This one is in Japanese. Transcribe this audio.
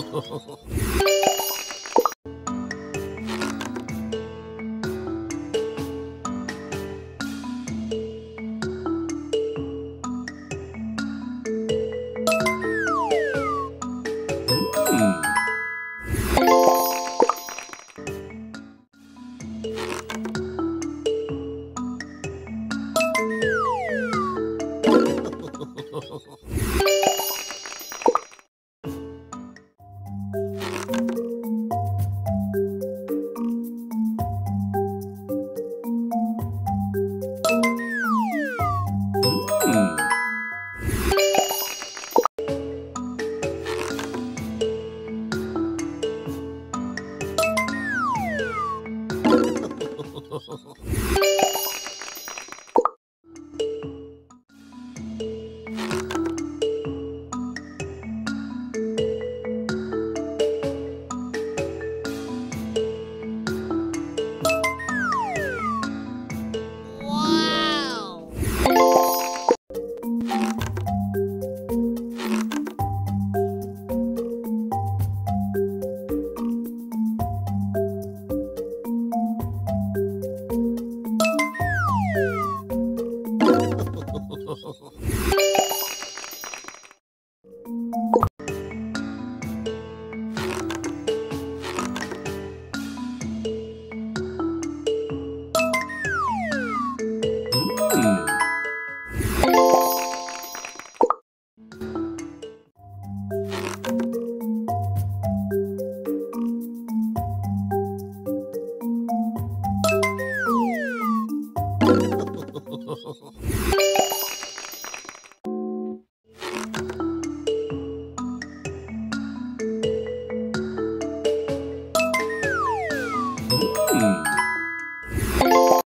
Oh. oh. Oh. Hmm.